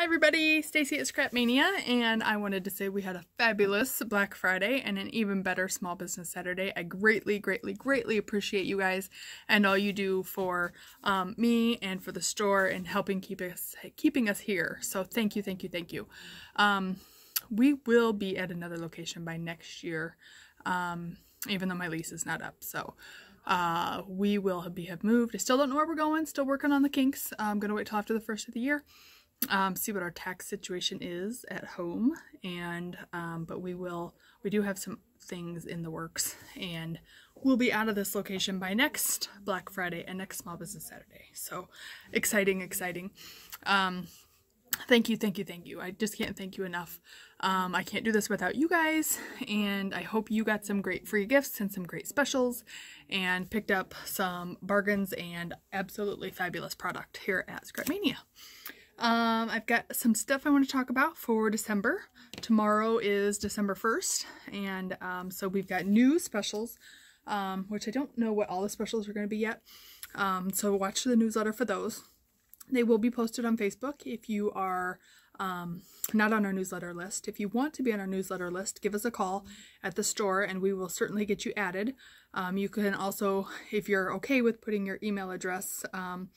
Hi everybody, Stacy at Scrapmania, and I wanted to say we had a fabulous Black Friday and an even better Small Business Saturday. I greatly, greatly, greatly appreciate you guys and all you do for um, me and for the store and helping keep us keeping us here. So thank you, thank you, thank you. Um, we will be at another location by next year, um, even though my lease is not up. So uh, we will be have moved. I still don't know where we're going. Still working on the kinks. I'm gonna wait till after the first of the year um, see what our tax situation is at home. And um, but we will we do have some things in the works and we'll be out of this location by next Black Friday and next Small Business Saturday. So exciting exciting. Um, thank you thank you thank you. I just can't thank you enough. Um, I can't do this without you guys. And I hope you got some great free gifts and some great specials and picked up some bargains and absolutely fabulous product here at Scrapmania. Um, I've got some stuff I want to talk about for December. Tomorrow is December 1st, and um, so we've got new specials, um, which I don't know what all the specials are going to be yet. Um, so watch the newsletter for those. They will be posted on Facebook if you are um, not on our newsletter list. If you want to be on our newsletter list, give us a call at the store and we will certainly get you added. Um, you can also, if you're okay with putting your email address um,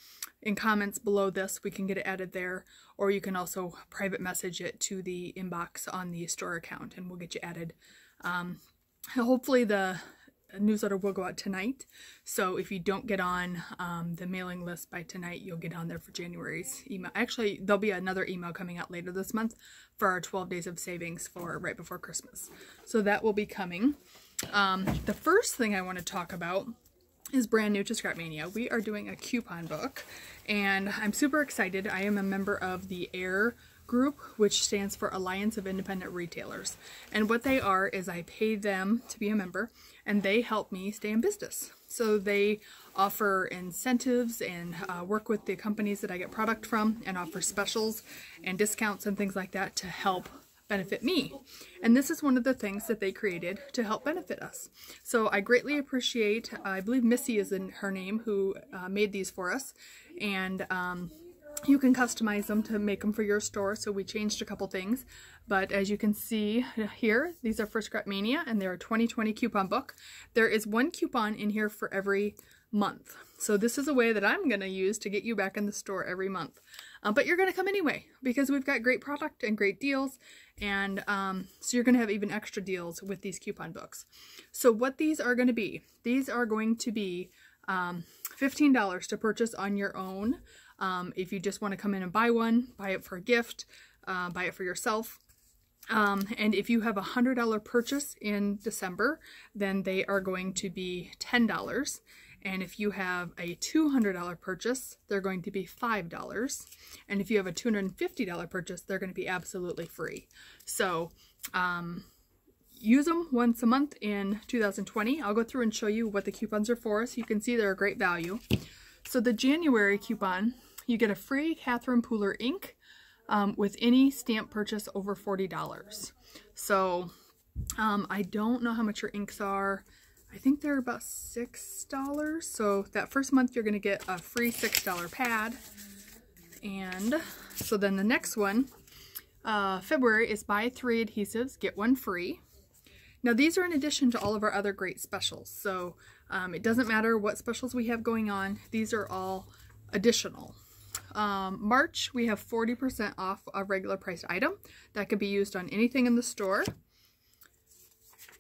in comments below this, we can get it added there, or you can also private message it to the inbox on the store account and we'll get you added. Um, hopefully the newsletter will go out tonight. So if you don't get on um, the mailing list by tonight, you'll get on there for January's email. Actually, there'll be another email coming out later this month for our 12 days of savings for right before Christmas. So that will be coming. Um, the first thing I want to talk about is brand new to Scrapmania. We are doing a coupon book and I'm super excited. I am a member of the AIR group, which stands for Alliance of Independent Retailers. And what they are is I pay them to be a member and they help me stay in business. So they offer incentives and uh, work with the companies that I get product from and offer specials and discounts and things like that to help benefit me. And this is one of the things that they created to help benefit us. So I greatly appreciate, I believe Missy is in her name who uh, made these for us. And um, you can customize them to make them for your store, so we changed a couple things. But as you can see here, these are for Scrapmania, and they're a 2020 coupon book. There is one coupon in here for every month. So this is a way that I'm going to use to get you back in the store every month. Uh, but you're going to come anyway, because we've got great product and great deals, and um, so you're going to have even extra deals with these coupon books. So what these are going to be, these are going to be um, $15 to purchase on your own. Um, if you just want to come in and buy one, buy it for a gift, uh, buy it for yourself. Um, and if you have a $100 purchase in December, then they are going to be $10. And if you have a $200 purchase, they're going to be $5. And if you have a $250 purchase, they're going to be absolutely free. So um, use them once a month in 2020. I'll go through and show you what the coupons are for so you can see they're a great value. So the January coupon, you get a free Catherine Pooler ink um, with any stamp purchase over $40. So um, I don't know how much your inks are. I think they're about $6. So that first month you're going to get a free $6 pad. And so then the next one, uh, February is buy three adhesives, get one free. Now these are in addition to all of our other great specials. So um, it doesn't matter what specials we have going on. These are all additional. Um, March, we have 40% off a regular priced item. That could be used on anything in the store.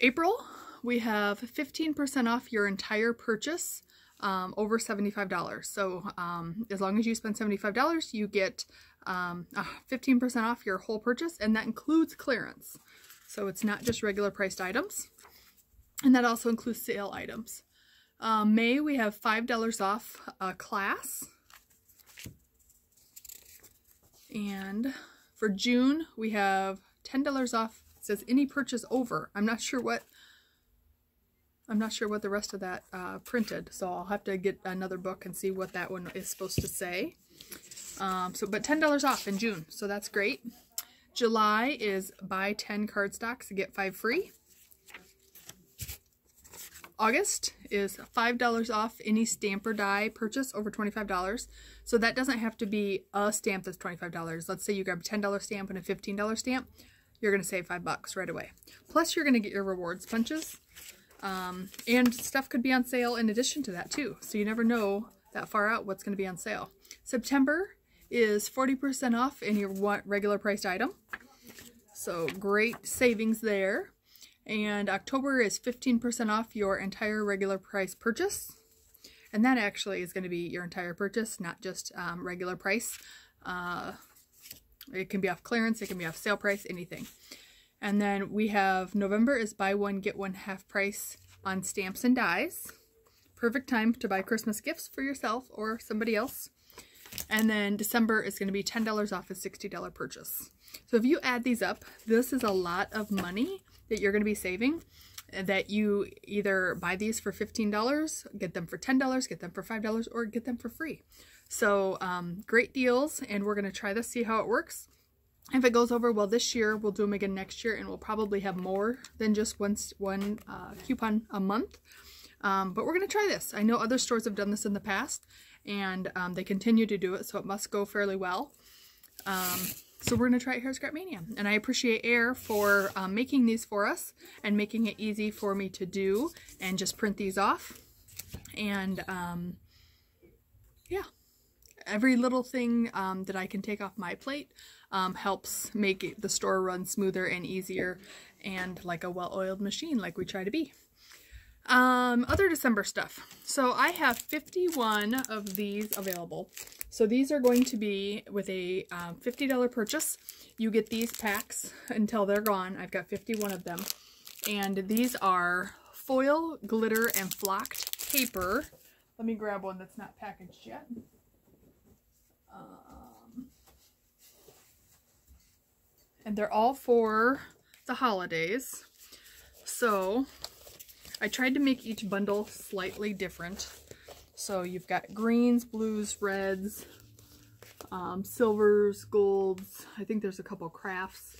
April, we have 15% off your entire purchase um, over $75. So um, as long as you spend $75, you get 15% um, off your whole purchase, and that includes clearance. So it's not just regular priced items. And that also includes sale items. Um, May, we have $5 off a class. And for June, we have $10 off. It says any purchase over. I'm not sure what I'm not sure what the rest of that uh, printed, so I'll have to get another book and see what that one is supposed to say. Um, so, but $10 off in June, so that's great. July is buy 10 cardstocks get 5 free. August is $5 off any stamp or die purchase over $25. So that doesn't have to be a stamp that's $25. Let's say you grab a $10 stamp and a $15 stamp, you're going to save 5 bucks right away. Plus you're going to get your rewards punches. Um, and stuff could be on sale in addition to that too. So you never know that far out what's going to be on sale. September is 40% off any regular priced item. So great savings there. And October is 15% off your entire regular price purchase. And that actually is going to be your entire purchase, not just um, regular price. Uh, it can be off clearance, it can be off sale price, anything. And then we have November is buy one, get one half price on stamps and dies. Perfect time to buy Christmas gifts for yourself or somebody else. And then December is going to be $10 off a $60 purchase. So if you add these up, this is a lot of money that you're going to be saving that you either buy these for $15, get them for $10, get them for $5, or get them for free. So um, great deals, and we're going to try this, see how it works. If it goes over well this year, we'll do them again next year, and we'll probably have more than just one, one uh, coupon a month. Um, but we're going to try this. I know other stores have done this in the past, and um, they continue to do it, so it must go fairly well. Um, so we're going to try it here at Scrapmania. And I appreciate Air for um, making these for us and making it easy for me to do and just print these off. And um, yeah, every little thing um, that I can take off my plate um, helps make the store run smoother and easier and like a well-oiled machine like we try to be. Um, other December stuff. So I have 51 of these available. So these are going to be with a um, $50 purchase. You get these packs until they're gone. I've got 51 of them. And these are foil, glitter, and flocked paper. Let me grab one that's not packaged yet. Um, and they're all for the holidays. So I tried to make each bundle slightly different. So you've got greens, blues, reds, um, silvers, golds. I think there's a couple crafts.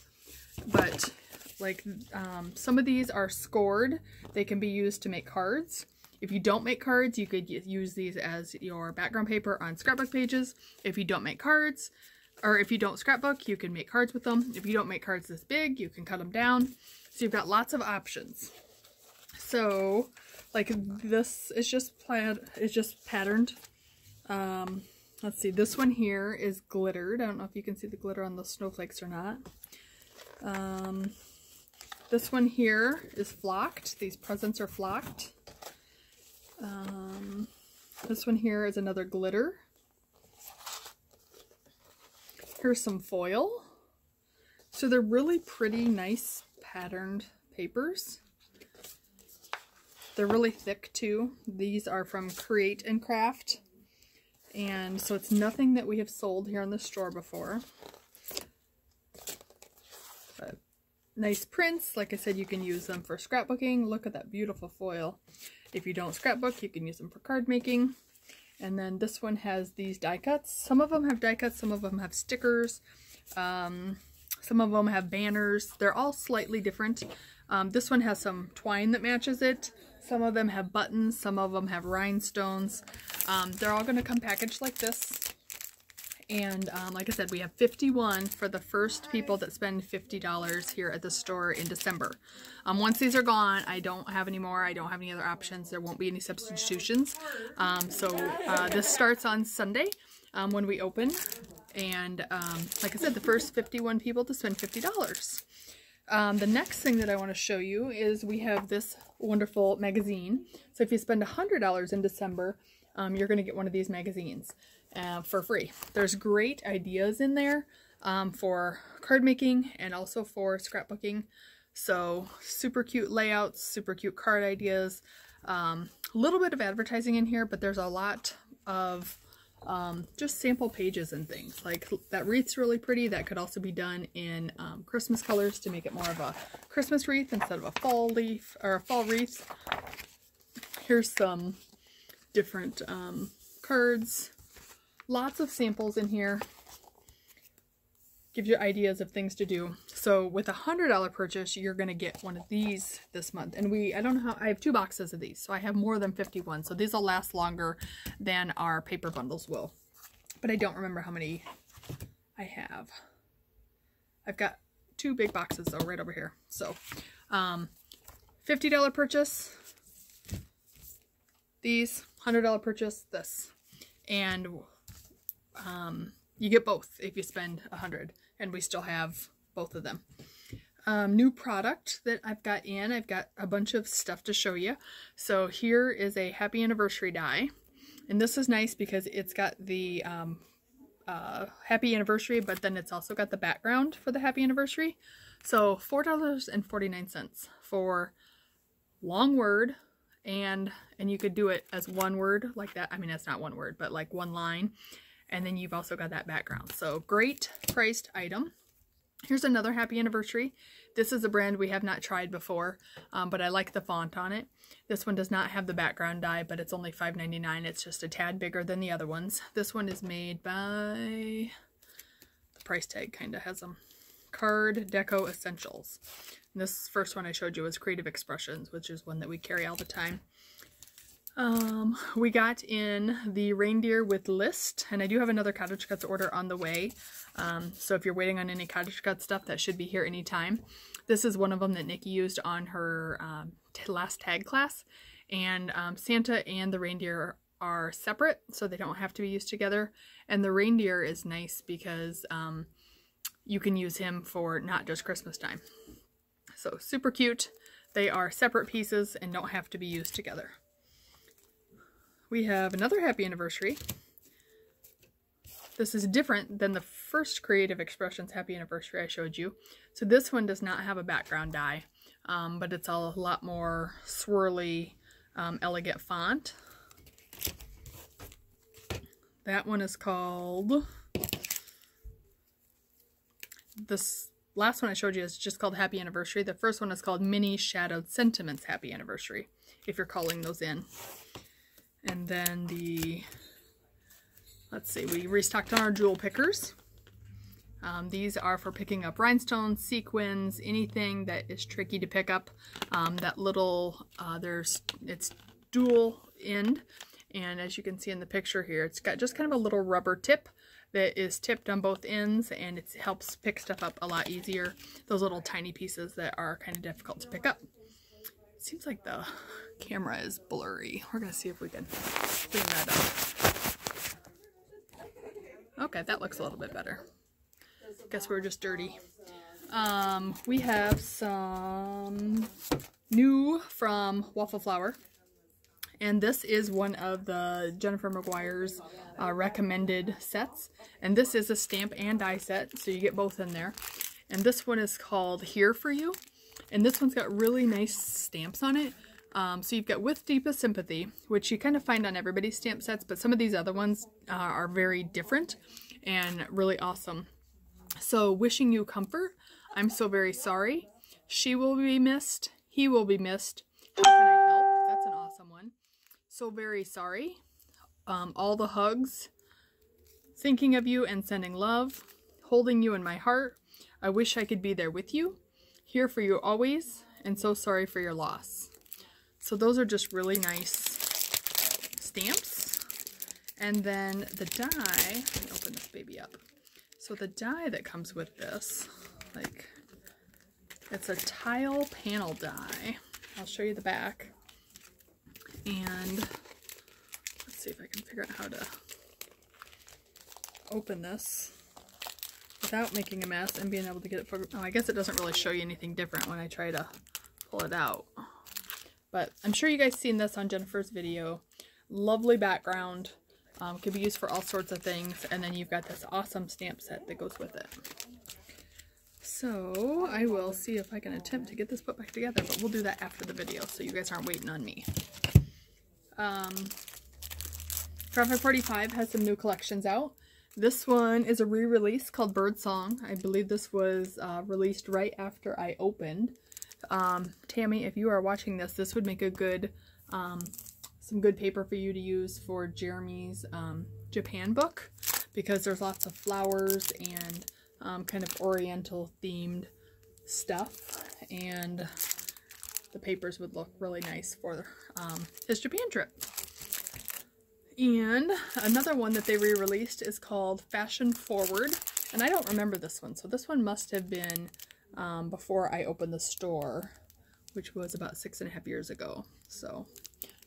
But like um, some of these are scored. They can be used to make cards. If you don't make cards, you could use these as your background paper on scrapbook pages. If you don't make cards, or if you don't scrapbook, you can make cards with them. If you don't make cards this big, you can cut them down. So you've got lots of options. So, like this is just plaid, it's just patterned. Um, let's see, this one here is glittered. I don't know if you can see the glitter on the snowflakes or not. Um, this one here is flocked. These presents are flocked. Um, this one here is another glitter. Here's some foil. So they're really pretty nice patterned papers. They're really thick too. These are from Create and Craft. And so it's nothing that we have sold here in the store before. But nice prints. Like I said, you can use them for scrapbooking. Look at that beautiful foil. If you don't scrapbook, you can use them for card making. And then this one has these die cuts. Some of them have die cuts, some of them have stickers. Um, some of them have banners. They're all slightly different. Um, this one has some twine that matches it. Some of them have buttons, some of them have rhinestones. Um, they're all going to come packaged like this. And um, like I said, we have 51 for the first people that spend $50 here at the store in December. Um, once these are gone, I don't have any more. I don't have any other options. There won't be any substitutions. Um, so uh, this starts on Sunday um, when we open. And um, like I said, the first 51 people to spend $50. Um, the next thing that I want to show you is we have this wonderful magazine. So if you spend $100 in December, um, you're going to get one of these magazines uh, for free. There's great ideas in there um, for card making and also for scrapbooking. So super cute layouts, super cute card ideas. A um, little bit of advertising in here, but there's a lot of um, just sample pages and things. Like that wreath's really pretty. That could also be done in um, Christmas colors to make it more of a Christmas wreath instead of a fall leaf or a fall wreath. Here's some different um, cards. Lots of samples in here. Gives you ideas of things to do. So with a hundred dollar purchase, you're gonna get one of these this month. And we, I don't know how, I have two boxes of these, so I have more than 51. So these will last longer than our paper bundles will. But I don't remember how many I have. I've got two big boxes though right over here. So um, $50 purchase, these, $100 purchase, this. And um, you get both if you spend a 100 and we still have both of them. Um, new product that I've got in. I've got a bunch of stuff to show you. So here is a happy anniversary die. And this is nice because it's got the um, uh, happy anniversary, but then it's also got the background for the happy anniversary. So $4.49 for long word and and you could do it as one word like that. I mean, that's not one word, but like one line. And then you've also got that background. So great priced item. Here's another happy anniversary. This is a brand we have not tried before, um, but I like the font on it. This one does not have the background die, but it's only $5.99. It's just a tad bigger than the other ones. This one is made by, the price tag kind of has them, Card Deco Essentials. And this first one I showed you was Creative Expressions, which is one that we carry all the time. Um, we got in the reindeer with list, and I do have another Cottage Cuts order on the way. Um, so if you're waiting on any Cottage Cuts stuff, that should be here anytime. This is one of them that Nikki used on her um, last tag class, and um, Santa and the reindeer are separate, so they don't have to be used together. And the reindeer is nice because um, you can use him for not just Christmas time. So super cute. They are separate pieces and don't have to be used together we have another happy anniversary. This is different than the first Creative Expressions happy anniversary I showed you. So this one does not have a background die, um, but it's a lot more swirly, um, elegant font. That one is called, this last one I showed you is just called Happy Anniversary. The first one is called Mini Shadowed Sentiments Happy Anniversary, if you're calling those in. And then the, let's see, we restocked on our jewel pickers. Um, these are for picking up rhinestones, sequins, anything that is tricky to pick up. Um, that little, uh, there's, it's dual end. And as you can see in the picture here, it's got just kind of a little rubber tip that is tipped on both ends and it helps pick stuff up a lot easier. Those little tiny pieces that are kind of difficult to pick up. Seems like the camera is blurry. We're gonna see if we can clean that up. Okay, that looks a little bit better. Guess we're just dirty. Um, we have some new from Waffle Flower. And this is one of the Jennifer McGuire's uh, recommended sets. And this is a stamp and die set, so you get both in there. And this one is called Here For You. And this one's got really nice stamps on it. Um, so you've got With Deepest Sympathy, which you kind of find on everybody's stamp sets, but some of these other ones uh, are very different and really awesome. So Wishing You Comfort, I'm so very sorry. She will be missed. He will be missed. How can I help? That's an awesome one. So very sorry. Um, all the hugs. Thinking of you and sending love. Holding you in my heart. I wish I could be there with you. Here for you always. And so sorry for your loss. So those are just really nice stamps. And then the die, let me open this baby up. So the die that comes with this, like, it's a tile panel die. I'll show you the back. And let's see if I can figure out how to open this without making a mess and being able to get it for, oh, I guess it doesn't really show you anything different when I try to pull it out. But I'm sure you guys seen this on Jennifer's video. Lovely background. Um, could be used for all sorts of things. And then you've got this awesome stamp set that goes with it. So I will see if I can attempt to get this put back together, but we'll do that after the video so you guys aren't waiting on me. Um, Forever 45 has some new collections out. This one is a re-release called Bird Song. I believe this was uh, released right after I opened. Um, Tammy, if you are watching this, this would make a good, um, some good paper for you to use for Jeremy's um, Japan book because there's lots of flowers and um, kind of oriental themed stuff and the papers would look really nice for um, his Japan trip. And another one that they re-released is called Fashion Forward. And I don't remember this one, so this one must have been um, before I opened the store, which was about six and a half years ago. So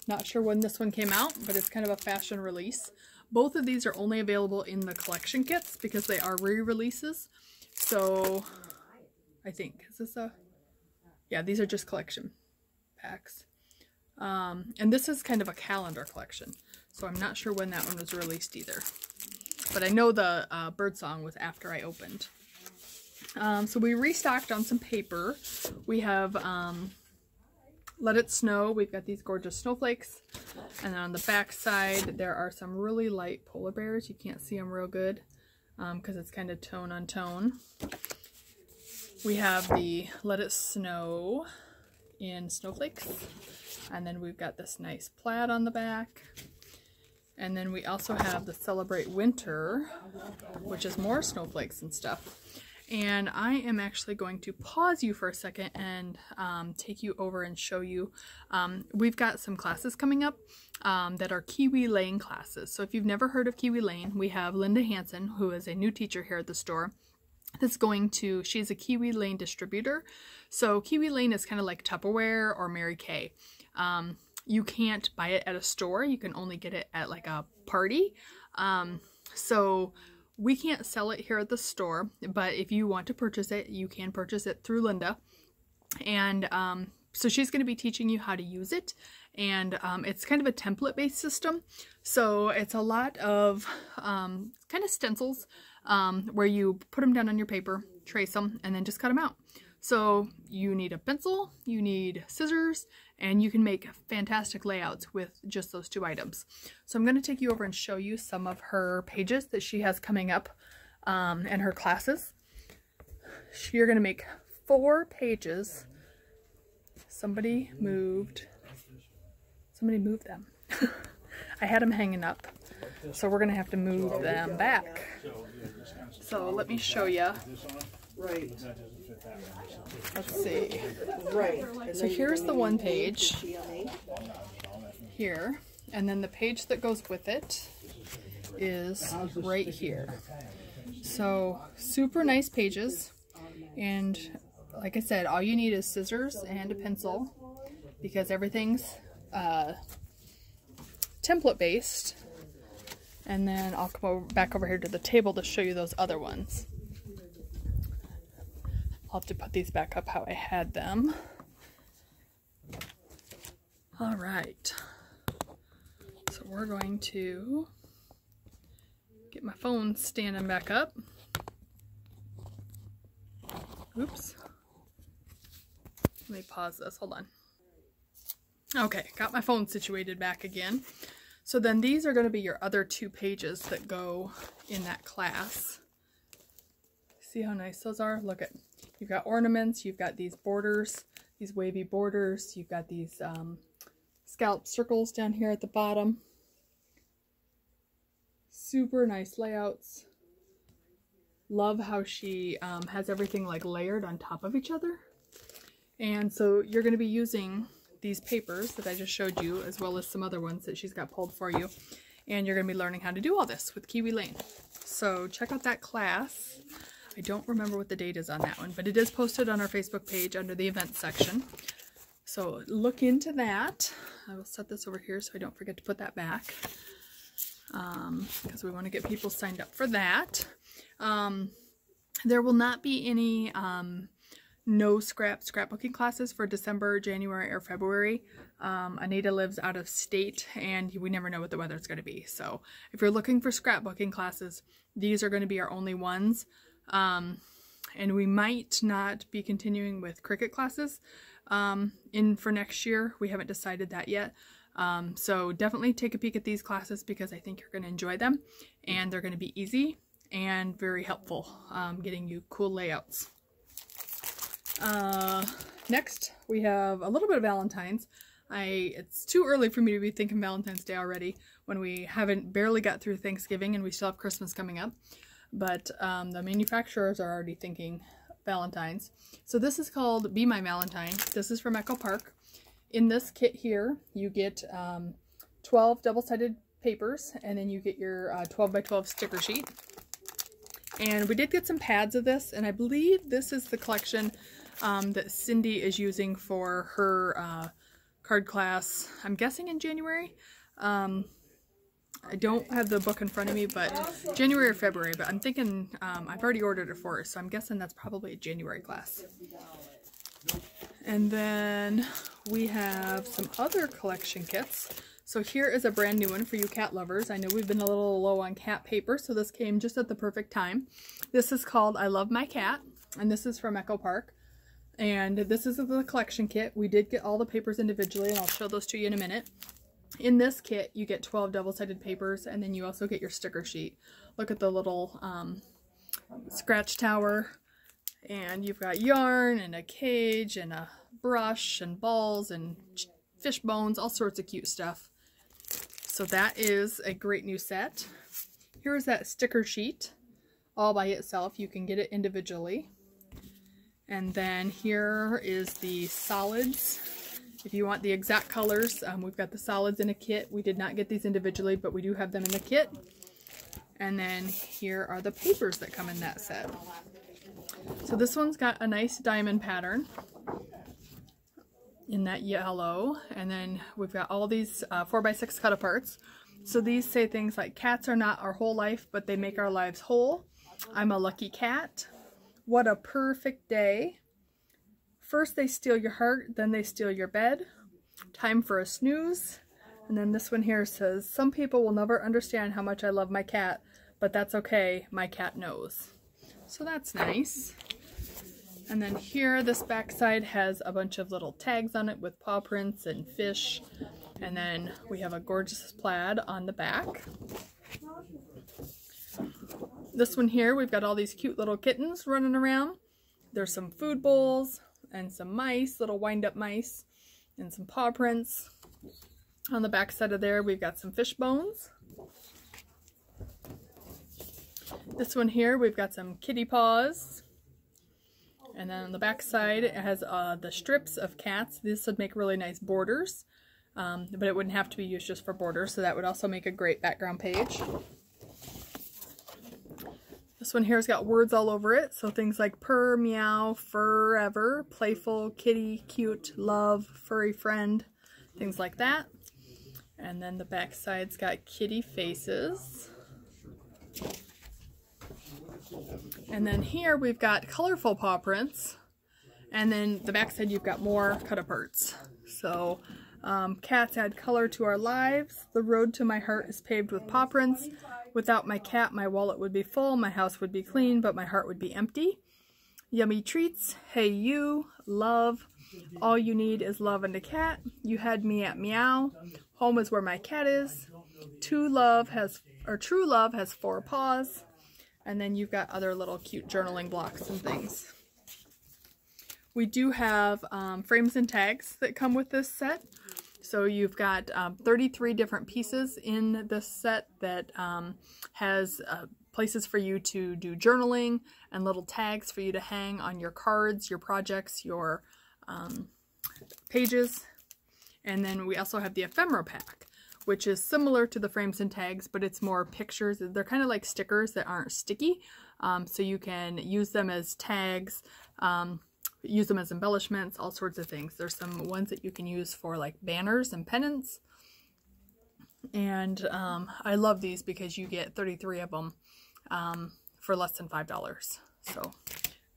not sure when this one came out, but it's kind of a fashion release. Both of these are only available in the collection kits because they are re-releases. So I think, is this a, yeah, these are just collection packs. Um, and this is kind of a calendar collection. So I'm not sure when that one was released either. But I know the uh, Birdsong was after I opened. Um, so we restocked on some paper. We have um, Let It Snow. We've got these gorgeous snowflakes. And on the back side, there are some really light polar bears. You can't see them real good because um, it's kind of tone on tone. We have the Let It Snow in snowflakes. And then we've got this nice plaid on the back. And then we also have the Celebrate Winter, which is more snowflakes and stuff. And I am actually going to pause you for a second and um, take you over and show you. Um, we've got some classes coming up um, that are Kiwi Lane classes. So if you've never heard of Kiwi Lane, we have Linda Hanson, who is a new teacher here at the store that's going to, she's a Kiwi Lane distributor. So Kiwi Lane is kind of like Tupperware or Mary Kay. Um, you can't buy it at a store. You can only get it at like a party. Um, so we can't sell it here at the store, but if you want to purchase it, you can purchase it through Linda. And um, so she's going to be teaching you how to use it. And um, it's kind of a template-based system. So it's a lot of um, kind of stencils um, where you put them down on your paper, trace them, and then just cut them out. So you need a pencil, you need scissors, and you can make fantastic layouts with just those two items. So I'm going to take you over and show you some of her pages that she has coming up um, and her classes. You're going to make four pages. Somebody moved, somebody moved them. I had them hanging up, so we're going to have to move them back. So let me show you. Right. Let's see. Right. So here's the one page here, and then the page that goes with it is right here. So super nice pages, and like I said, all you need is scissors and a pencil because everything's uh, template based. And then I'll come over, back over here to the table to show you those other ones. I'll have to put these back up how I had them. All right. So we're going to get my phone standing back up. Oops. Let me pause this. Hold on. Okay, got my phone situated back again. So then these are going to be your other two pages that go in that class. See how nice those are? Look at, you've got ornaments, you've got these borders, these wavy borders, you've got these um, scallop circles down here at the bottom. Super nice layouts. Love how she um, has everything like layered on top of each other. And so you're going to be using these papers that I just showed you, as well as some other ones that she's got pulled for you. And you're going to be learning how to do all this with Kiwi Lane. So check out that class. I don't remember what the date is on that one, but it is posted on our Facebook page under the events section. So look into that. I will set this over here so I don't forget to put that back because um, we want to get people signed up for that. Um, there will not be any um, no scrap scrapbooking classes for December, January, or February. Um, Anita lives out of state and we never know what the weather is going to be. So if you're looking for scrapbooking classes, these are going to be our only ones. Um, and we might not be continuing with Cricut classes um, in for next year. We haven't decided that yet. Um, so definitely take a peek at these classes because I think you're going to enjoy them and they're going to be easy and very helpful um, getting you cool layouts. Uh, next, we have a little bit of Valentine's. I It's too early for me to be thinking Valentine's Day already when we haven't barely got through Thanksgiving and we still have Christmas coming up. But um, the manufacturers are already thinking Valentine's. So this is called Be My Valentine. This is from Echo Park. In this kit here, you get um, 12 double-sided papers, and then you get your uh, 12 by 12 sticker sheet. And we did get some pads of this, and I believe this is the collection um, that Cindy is using for her uh, card class, I'm guessing in January. Um, I don't have the book in front of me, but January or February, but I'm thinking um, I've already ordered it for so I'm guessing that's probably a January class. And then we have some other collection kits. So here is a brand new one for you cat lovers. I know we've been a little low on cat paper, so this came just at the perfect time. This is called I Love My Cat, and this is from Echo Park. And this is the collection kit. We did get all the papers individually, and I'll show those to you in a minute. In this kit, you get 12 double-sided papers, and then you also get your sticker sheet. Look at the little um, scratch tower, and you've got yarn, and a cage, and a brush, and balls, and fish bones, all sorts of cute stuff. So that is a great new set. Here's that sticker sheet all by itself. You can get it individually. And then here is the solids. If you want the exact colors, um, we've got the solids in a kit. We did not get these individually, but we do have them in the kit. And then here are the papers that come in that set. So this one's got a nice diamond pattern in that yellow. And then we've got all these uh, 4x6 cut aparts. So these say things like, cats are not our whole life, but they make our lives whole. I'm a lucky cat. What a perfect day. First they steal your heart, then they steal your bed. Time for a snooze. And then this one here says, some people will never understand how much I love my cat, but that's okay, my cat knows. So that's nice. And then here, this backside has a bunch of little tags on it with paw prints and fish. And then we have a gorgeous plaid on the back. This one here, we've got all these cute little kittens running around. There's some food bowls and some mice, little wind-up mice, and some paw prints. On the back side of there, we've got some fish bones. This one here, we've got some kitty paws. And then on the back side, it has uh, the strips of cats. This would make really nice borders, um, but it wouldn't have to be used just for borders, so that would also make a great background page. This one here's got words all over it, so things like purr, meow, forever, playful, kitty, cute, love, furry friend, things like that. And then the back side's got kitty faces. And then here we've got colorful paw prints. And then the back side you've got more cut aparts. So um, cats add color to our lives. The road to my heart is paved with paw prints. Without my cat, my wallet would be full, my house would be clean, but my heart would be empty. Yummy treats, hey you, love. All you need is love and a cat. You had me at meow. Home is where my cat is. True love has, or true love has four paws. And then you've got other little cute journaling blocks and things. We do have um, frames and tags that come with this set. So you've got um, 33 different pieces in this set that um, has uh, places for you to do journaling and little tags for you to hang on your cards, your projects, your um, pages. And then we also have the ephemera pack which is similar to the frames and tags, but it's more pictures. They're kind of like stickers that aren't sticky, um, so you can use them as tags, um, use them as embellishments, all sorts of things. There's some ones that you can use for like banners and pennants, and um, I love these because you get 33 of them um, for less than $5. So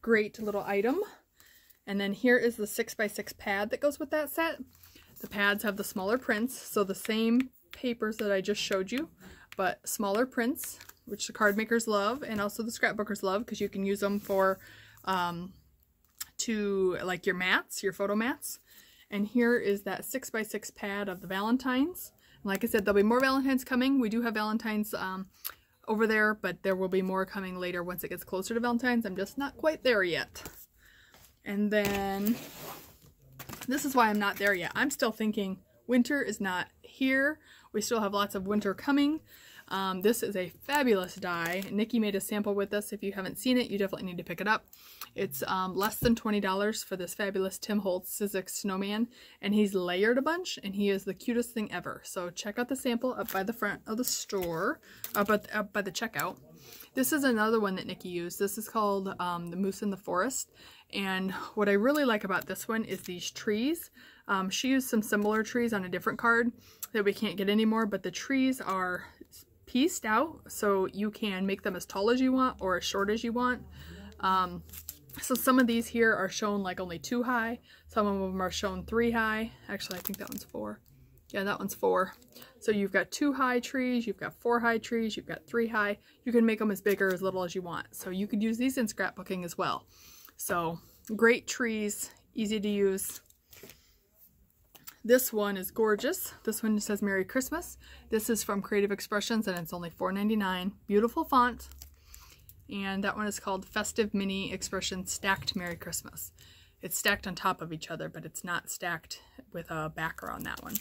great little item. And then here is the 6x6 pad that goes with that set. The pads have the smaller prints, so the same papers that I just showed you, but smaller prints, which the card makers love, and also the scrapbookers love, because you can use them for, um, to, like your mats, your photo mats. And here is that 6x6 pad of the Valentines. Like I said, there'll be more Valentines coming. We do have Valentines um, over there, but there will be more coming later once it gets closer to Valentine's. I'm just not quite there yet. And then, this is why I'm not there yet. I'm still thinking winter is not here. We still have lots of winter coming. Um, this is a fabulous die. Nikki made a sample with us. If you haven't seen it, you definitely need to pick it up. It's um, less than $20 for this fabulous Tim Holtz Sizzix snowman, and he's layered a bunch, and he is the cutest thing ever. So check out the sample up by the front of the store, up, at, up by the checkout. This is another one that Nikki used. This is called um, The Moose in the Forest, and what I really like about this one is these trees. Um, she used some similar trees on a different card that we can't get anymore, but the trees are pieced out so you can make them as tall as you want or as short as you want. Um, so some of these here are shown like only two high. Some of them are shown three high. Actually, I think that one's four. Yeah, that one's four. So you've got two high trees, you've got four high trees, you've got three high. You can make them as big or as little as you want. So you could use these in scrapbooking as well. So great trees, easy to use. This one is gorgeous. This one says Merry Christmas. This is from Creative Expressions and it's only $4.99. Beautiful font and that one is called Festive Mini Expression Stacked Merry Christmas. It's stacked on top of each other, but it's not stacked with a backer on that one.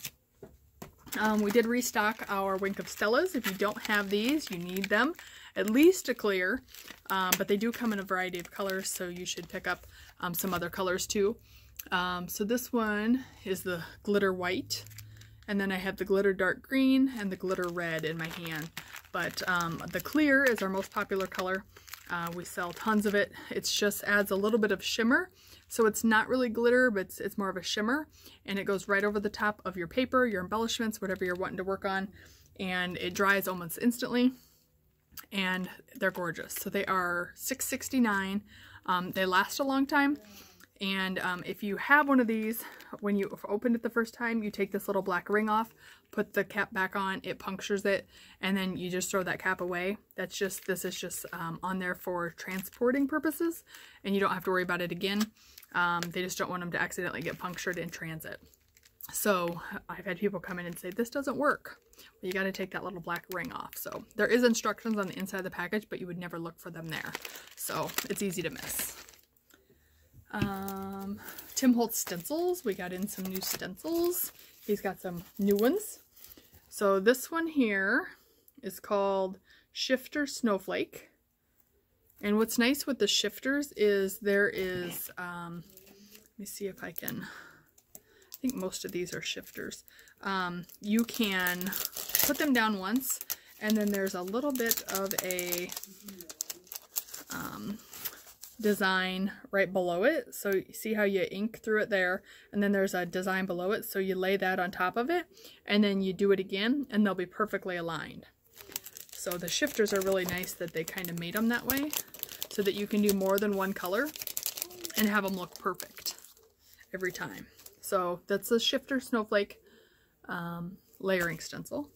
Um, we did restock our Wink of Stellas. If you don't have these, you need them. At least a clear, um, but they do come in a variety of colors, so you should pick up um, some other colors too. Um, so this one is the glitter white, and then I have the glitter dark green and the glitter red in my hand. But um, the clear is our most popular color. Uh, we sell tons of it. It just adds a little bit of shimmer. So it's not really glitter, but it's, it's more of a shimmer. And it goes right over the top of your paper, your embellishments, whatever you're wanting to work on. And it dries almost instantly. And they're gorgeous. So they are $6.69. Um, they last a long time. And um, if you have one of these, when you open it the first time, you take this little black ring off, put the cap back on, it punctures it, and then you just throw that cap away. That's just, this is just um, on there for transporting purposes, and you don't have to worry about it again. Um, they just don't want them to accidentally get punctured in transit. So I've had people come in and say, this doesn't work. Well, you got to take that little black ring off. So there is instructions on the inside of the package, but you would never look for them there. So it's easy to miss. Um, Tim Holtz stencils. We got in some new stencils. He's got some new ones. So this one here is called Shifter Snowflake. And what's nice with the shifters is there is, um, let me see if I can, I think most of these are shifters. Um, you can put them down once and then there's a little bit of a um, design right below it. So you see how you ink through it there and then there's a design below it. So you lay that on top of it and then you do it again and they'll be perfectly aligned. So the shifters are really nice that they kind of made them that way so that you can do more than one color and have them look perfect every time. So that's the shifter snowflake um, layering stencil.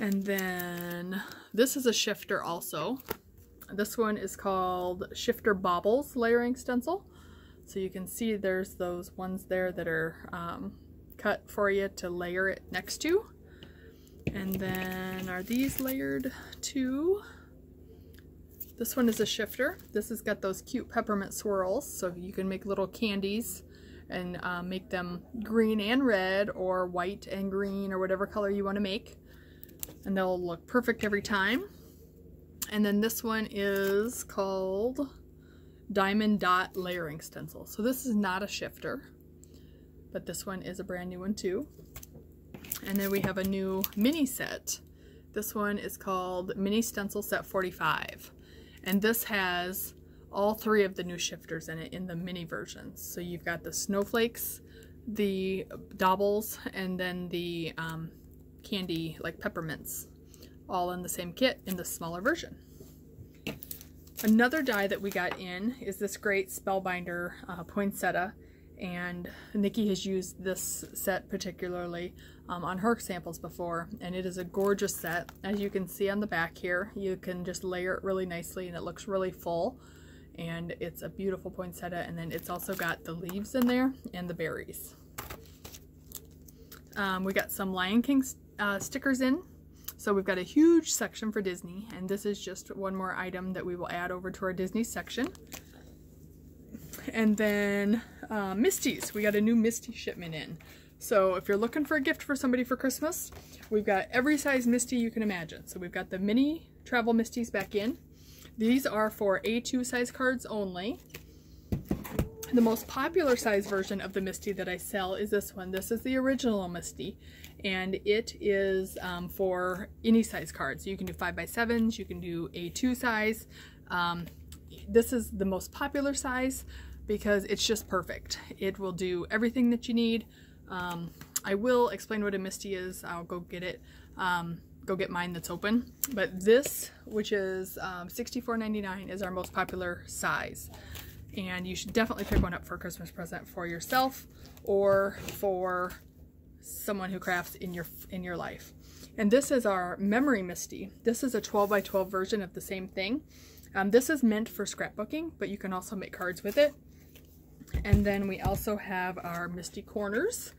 And then this is a shifter also. This one is called Shifter Baubles Layering Stencil. So you can see there's those ones there that are um, cut for you to layer it next to. And then are these layered too? This one is a shifter. This has got those cute peppermint swirls, so you can make little candies and uh, make them green and red or white and green or whatever color you want to make. And they'll look perfect every time. And then this one is called Diamond Dot Layering Stencil. So this is not a shifter, but this one is a brand new one too. And then we have a new mini set. This one is called Mini Stencil Set 45. And this has all three of the new shifters in it in the mini versions. So you've got the snowflakes, the baubles, and then the um, candy like peppermints all in the same kit in the smaller version. Another die that we got in is this great Spellbinder uh, poinsettia and Nikki has used this set particularly um, on her samples before and it is a gorgeous set. As you can see on the back here, you can just layer it really nicely and it looks really full and it's a beautiful poinsettia and then it's also got the leaves in there and the berries. Um, we got some Lion King uh, stickers in so we've got a huge section for Disney, and this is just one more item that we will add over to our Disney section. And then uh, Misty's. We got a new Misty shipment in. So if you're looking for a gift for somebody for Christmas, we've got every size Misty you can imagine. So we've got the mini travel Misties back in. These are for A2 size cards only. The most popular size version of the Misty that I sell is this one. This is the original Misty, and it is um, for any size cards. You can do 5x7s, you can do A2 size. Um, this is the most popular size because it's just perfect. It will do everything that you need. Um, I will explain what a Misty is. I'll go get it. Um, go get mine that's open. But this, which is um, $64.99, is our most popular size and you should definitely pick one up for a Christmas present for yourself or for someone who crafts in your in your life. And this is our Memory MISTI. This is a 12 by 12 version of the same thing. Um, this is meant for scrapbooking, but you can also make cards with it. And then we also have our MISTI Corners.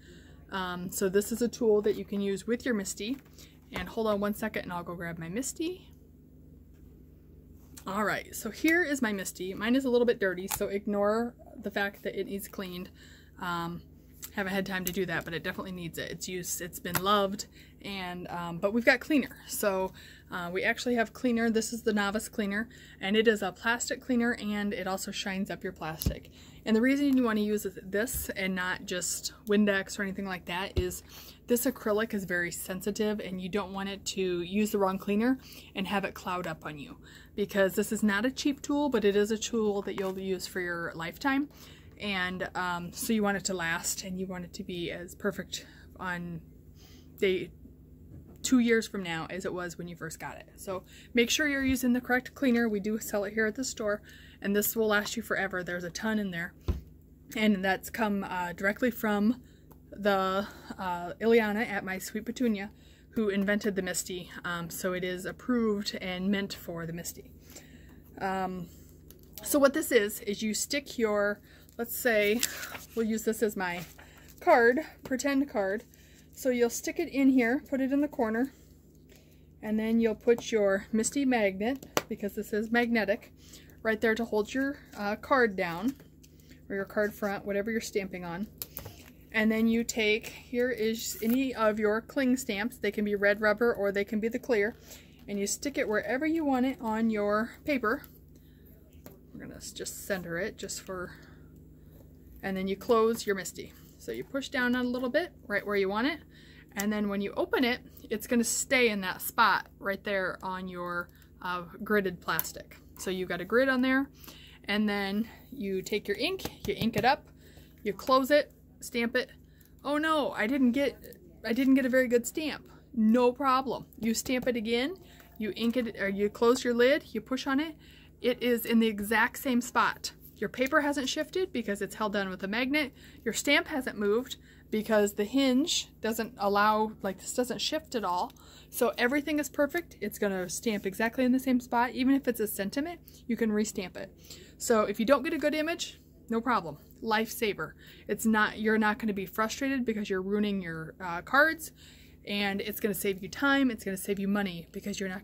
Um, so this is a tool that you can use with your MISTI. And hold on one second and I'll go grab my MISTI. All right, so here is my MISTI. Mine is a little bit dirty, so ignore the fact that it needs cleaned. Um, haven't had time to do that, but it definitely needs it. It's used, it's been loved, and um, but we've got cleaner. So uh, we actually have cleaner. This is the Novus cleaner, and it is a plastic cleaner, and it also shines up your plastic. And the reason you want to use this and not just Windex or anything like that is this acrylic is very sensitive and you don't want it to use the wrong cleaner and have it cloud up on you because this is not a cheap tool but it is a tool that you'll use for your lifetime and um, so you want it to last and you want it to be as perfect on day two years from now as it was when you first got it. So make sure you're using the correct cleaner. We do sell it here at the store and this will last you forever. There's a ton in there and that's come uh, directly from the uh, Iliana at My Sweet Petunia who invented the MISTI. Um, so it is approved and meant for the MISTI. Um, so what this is, is you stick your, let's say, we'll use this as my card, pretend card. So you'll stick it in here, put it in the corner, and then you'll put your MISTI magnet, because this is magnetic, right there to hold your uh, card down, or your card front, whatever you're stamping on. And then you take, here is any of your cling stamps. They can be red rubber or they can be the clear. And you stick it wherever you want it on your paper. We're to just center it just for, and then you close your MISTI. So you push down on a little bit right where you want it. And then when you open it, it's going to stay in that spot right there on your uh, gridded plastic. So you've got a grid on there. And then you take your ink, you ink it up, you close it, stamp it. Oh no, I didn't get I didn't get a very good stamp. No problem. You stamp it again, you ink it or you close your lid, you push on it. It is in the exact same spot. Your paper hasn't shifted because it's held down with a magnet. Your stamp hasn't moved because the hinge doesn't allow, like this doesn't shift at all. So everything is perfect. It's gonna stamp exactly in the same spot. Even if it's a sentiment, you can restamp it. So if you don't get a good image, no problem lifesaver. It's not, you're not going to be frustrated because you're ruining your uh, cards and it's going to save you time. It's going to save you money because you're not